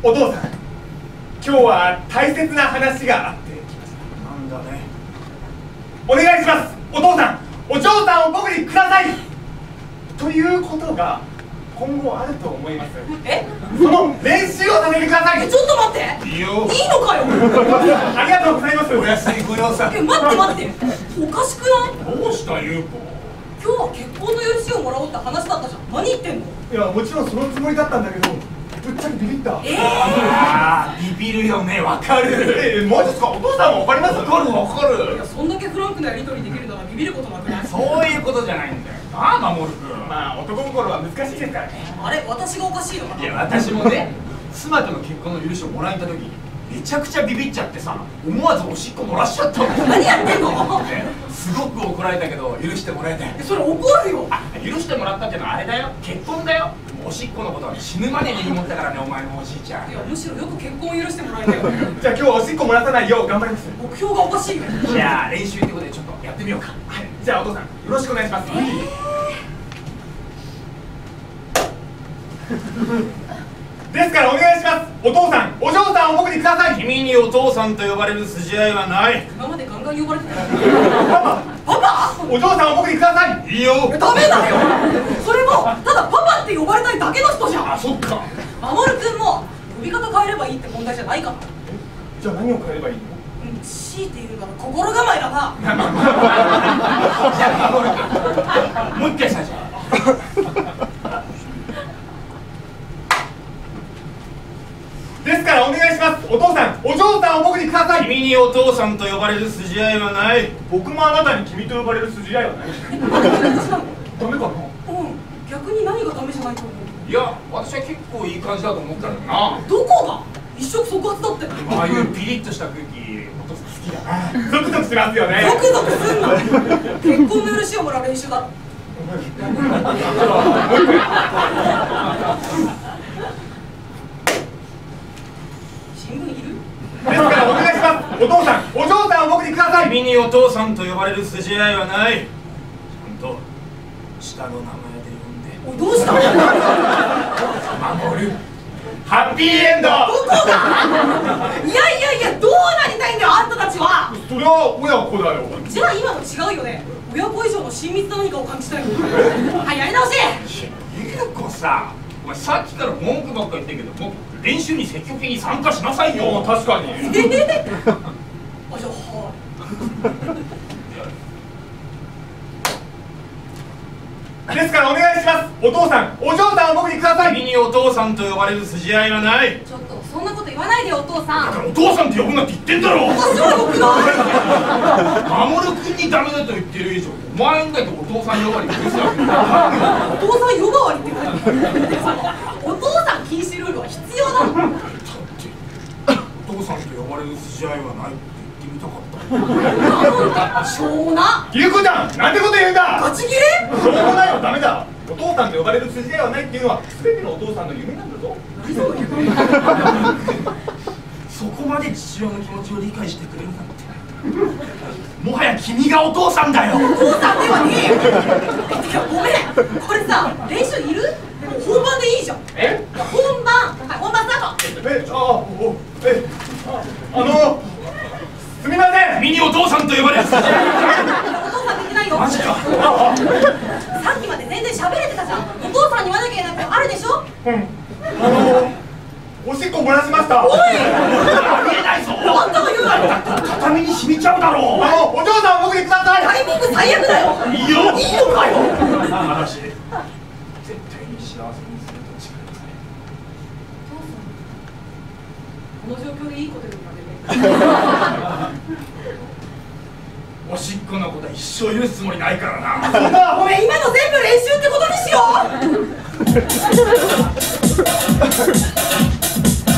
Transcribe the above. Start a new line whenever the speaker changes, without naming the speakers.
お父さん今日は大切な話があってきました。
なんだね。
お願いします。お父さんお嬢さんを僕にください。ということが今後あると思います。
え
その練習をさせてください。
えちょっと待って。
いいよ。
いいのかよ。
ありがとうございます。
お安いご用さ
え待って待って。おかしくない？
どうした優子？
今日は結婚の許しをもらおうって話だったじゃん。何言ってんの？
いやもちろんそのつもりだったんだけどぶっちゃけビビった。
え
ああビビるよねわかる。
えマジっすか？お父さんもわかります
わかるわか
ー、いや
る
そんだけフランクなやり取りできるならビビることなくない
そういうことじゃないんだよ。なあ守君
まあ男心は難しいですからね。
あれ？私がおかしいのかな？い
や私もね妻との結婚の許しをもらえた時めちゃくちゃビビっちゃってさ思わずおしっこ漏らしちゃったもん
何やってんの？
ねすごく怒られたけど許してもらえて。
えそれ怒るよ。
あ許してもらったってのはあれだよ。結婚だよおしっこのことは死ぬまでに思ったからねお前のおじいちゃん。
いやむしろよく結婚を許してもらえたよ。
じゃあ今日はおしっこ漏らさないよう頑張ります。
目標がおかしいよ
じゃあ練習ってことでちょっとやってみようか。
はい。じゃあお父さんよろしくお願いします。ですからお願いします。お父さんお嬢さんを僕にください。
君にお父さんと呼ばれる筋合いはない。
今までガンガン呼ばれて
パ
パパ
パお嬢さんを僕にください。
いいよ。
ダメだよ。それもただパパって呼ばれたいだけの人じゃん。
あそっか。
守君も呼び方変えればいいって問題じゃないから。
じゃあ何を変えればいいの？
うん強いて言うなら心構えだな。
じゃあ守君。もう一回最初
ですからお願いしますお父さんお嬢さんを僕にください。
君にお父さんと呼ばれる筋合いはない。
僕もあなたに君と呼ばれる筋合いはない。ダメかな
うん。逆に何がダメじゃないと思う？
いや私は結構いい感じだと思ったんだな。
どこが？一触即発だって。
ああいうピリッとした空気お父さん好きだな。
ゾクゾクしますよね。
ゾクゾクすんな。結婚の許しをもらう練習だ。新聞いる
ですからお願いしますお父さんお嬢さんを僕にください
君にお父さんと呼ばれる筋合いはない。ちゃんと下の名前で呼んで。
おいどうしたど
守る。
ハッピーエンド！
こだいやいやいやどうなりたいんだよあんたたちは。
それは親子だよ。
じゃあ今の違うよね。親子以上の親密な何かを感じたいの。はいやり直し
ゆうこさお前さっきから文句ばっか言ってるけどもう練習に積極的に参加しなさいよ。
確かにですからお願いします。お父さんお嬢さんを僕にください。
君にお父さんと呼ばれる筋合いはない。
いちょっとそんなこと言わないでよお父
だ
さん。
からお父さんって呼ぶなって言ってんだろ。
私はよくな。い
守君にダメだと言ってる以上。お前んだけお父さん呼ばわり許すわけ
お父さん夜代わりって何お父さん禁止ルールは必要なの。
お父さんと呼ばれる筋合いはないって言ってみたかった
しょうな
ゆうこちゃんなんてこと言うんだ。
ガチギレ
しょうがないよ。ダメだ。お父さんと呼ばれる筋合いはないっていうのは全てのお父さんの夢なんだぞ。
そこまで父親の気持ちを理解してくれるなんて。もはや君がお父さんだよ。
お父さんではねえよてかごめん。これさ練習いる？本番でいいじゃん。
え？
いや本番。はい本番スタート。
え？あおえ？ああの
父さんと呼ばれ
お父さんできないよ。
マジか。
さっきまで全然喋れてたじゃん。お父さんに言わなきゃいけないことあるでしょ？
うん。あのおしっこ漏らしました。
おい！
ありえないぞ。
言うなよ
畳に染みちゃうだろう
あのお嬢さんを僕にください
タイミング最悪だよ
いいよ
いいのかよ
話絶対に幸せにすると誓いなさい
この状況でいいこと言うんだね
おしっこのことは一生許すつもりないからな。
ごめん今の全部練習ってことにしよう。